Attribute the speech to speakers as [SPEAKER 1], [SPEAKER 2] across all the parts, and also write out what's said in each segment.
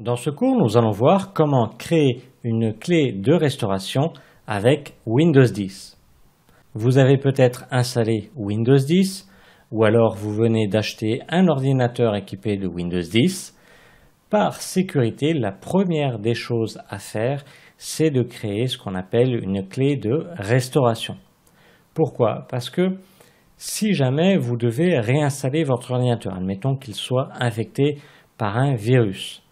[SPEAKER 1] Dans ce cours, nous allons voir comment créer une clé de restauration avec Windows 10. Vous avez peut-être installé Windows 10 ou alors vous venez d'acheter un ordinateur équipé de Windows 10. Par sécurité, la première des choses à faire, c'est de créer ce qu'on appelle une clé de restauration. Pourquoi? Parce que si jamais vous devez réinstaller votre ordinateur, admettons qu'il soit infecté par un virus,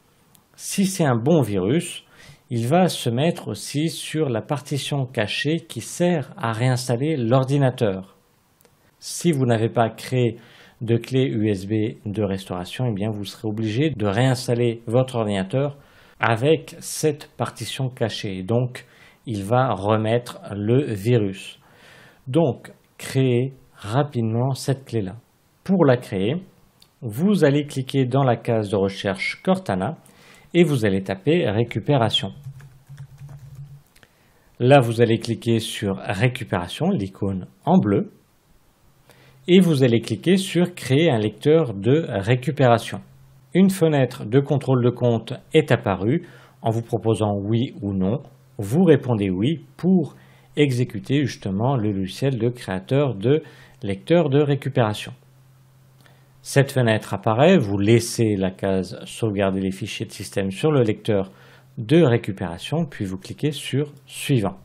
[SPEAKER 1] si c'est un bon virus, il va se mettre aussi sur la partition cachée qui sert à réinstaller l'ordinateur. Si vous n'avez pas créé de clé USB de restauration, eh bien vous serez obligé de réinstaller votre ordinateur avec cette partition cachée. Donc, il va remettre le virus. Donc, créez rapidement cette clé-là. Pour la créer, vous allez cliquer dans la case de recherche Cortana et vous allez taper récupération. Là, vous allez cliquer sur récupération, l'icône en bleu, et vous allez cliquer sur créer un lecteur de récupération. Une fenêtre de contrôle de compte est apparue en vous proposant oui ou non. Vous répondez oui pour exécuter justement le logiciel de créateur de lecteur de récupération. Cette fenêtre apparaît, vous laissez la case sauvegarder les fichiers de système sur le lecteur de récupération, puis vous cliquez sur suivant.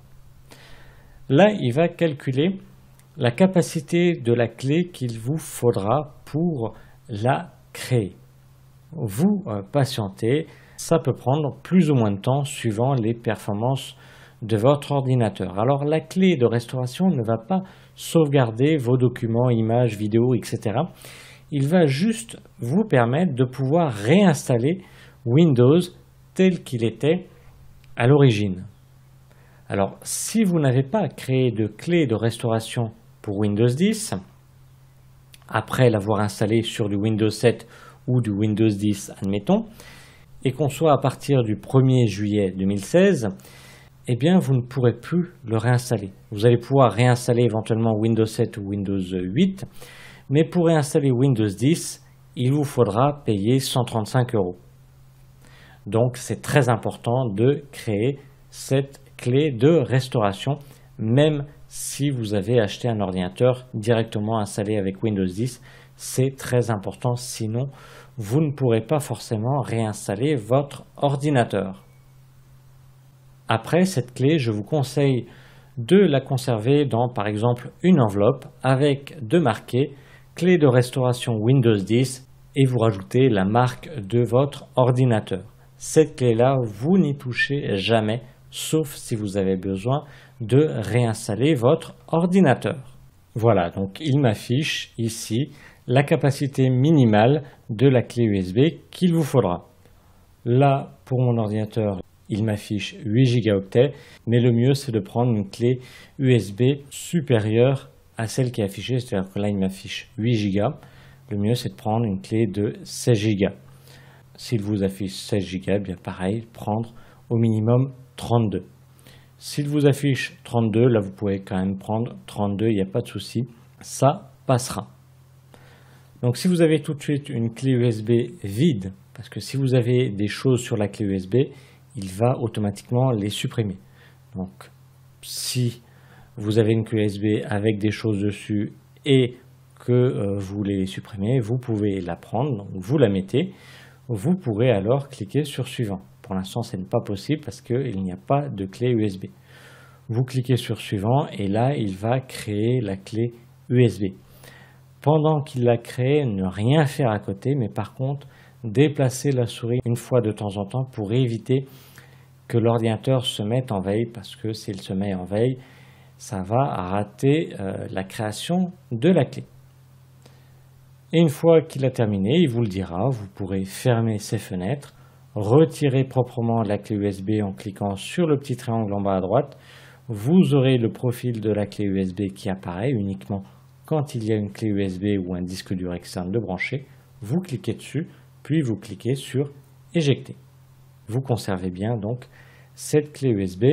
[SPEAKER 1] Là, il va calculer la capacité de la clé qu'il vous faudra pour la créer. Vous euh, patientez, ça peut prendre plus ou moins de temps suivant les performances de votre ordinateur. Alors la clé de restauration ne va pas sauvegarder vos documents, images, vidéos, etc il va juste vous permettre de pouvoir réinstaller Windows tel qu'il était à l'origine. Alors, si vous n'avez pas créé de clé de restauration pour Windows 10, après l'avoir installé sur du Windows 7 ou du Windows 10, admettons, et qu'on soit à partir du 1er juillet 2016, eh bien, vous ne pourrez plus le réinstaller. Vous allez pouvoir réinstaller éventuellement Windows 7 ou Windows 8, mais pour réinstaller Windows 10, il vous faudra payer 135 euros. Donc c'est très important de créer cette clé de restauration, même si vous avez acheté un ordinateur directement installé avec Windows 10. C'est très important, sinon vous ne pourrez pas forcément réinstaller votre ordinateur. Après cette clé, je vous conseille de la conserver dans par exemple une enveloppe avec de marqués clé de restauration Windows 10 et vous rajoutez la marque de votre ordinateur. Cette clé-là, vous n'y touchez jamais, sauf si vous avez besoin de réinstaller votre ordinateur. Voilà, donc il m'affiche ici la capacité minimale de la clé USB qu'il vous faudra. Là, pour mon ordinateur, il m'affiche 8 Go, mais le mieux c'est de prendre une clé USB supérieure à celle qui est affichée, c'est-à-dire que là il m'affiche 8 Go, le mieux c'est de prendre une clé de 16 Go. S'il vous affiche 16 Go, bien pareil, prendre au minimum 32. S'il vous affiche 32, là vous pouvez quand même prendre 32, il n'y a pas de souci, ça passera. Donc si vous avez tout de suite une clé USB vide, parce que si vous avez des choses sur la clé USB, il va automatiquement les supprimer. Donc si vous avez une clé USB avec des choses dessus et que euh, vous voulez les supprimer, vous pouvez la prendre, vous la mettez, vous pourrez alors cliquer sur suivant. Pour l'instant, ce n'est pas possible parce qu'il n'y a pas de clé USB. Vous cliquez sur suivant et là, il va créer la clé USB. Pendant qu'il la crée, ne rien faire à côté, mais par contre, déplacer la souris une fois de temps en temps pour éviter que l'ordinateur se mette en veille parce que s'il se met en veille, ça va rater euh, la création de la clé. Et une fois qu'il a terminé, il vous le dira, vous pourrez fermer ces fenêtres, retirer proprement la clé USB en cliquant sur le petit triangle en bas à droite. Vous aurez le profil de la clé USB qui apparaît uniquement quand il y a une clé USB ou un disque dur externe de brancher. Vous cliquez dessus, puis vous cliquez sur éjecter. Vous conservez bien donc cette clé USB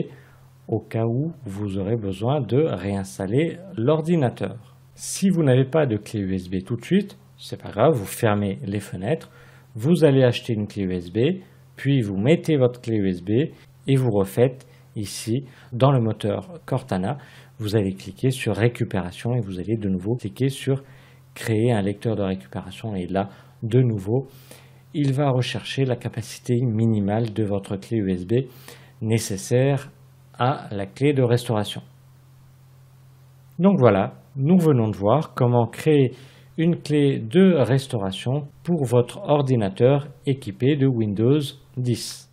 [SPEAKER 1] au cas où vous aurez besoin de réinstaller l'ordinateur. Si vous n'avez pas de clé USB tout de suite, c'est pas grave, vous fermez les fenêtres, vous allez acheter une clé USB, puis vous mettez votre clé USB et vous refaites ici dans le moteur Cortana. Vous allez cliquer sur récupération et vous allez de nouveau cliquer sur créer un lecteur de récupération et là de nouveau il va rechercher la capacité minimale de votre clé USB nécessaire à la clé de restauration. Donc voilà, nous venons de voir comment créer une clé de restauration pour votre ordinateur équipé de Windows 10.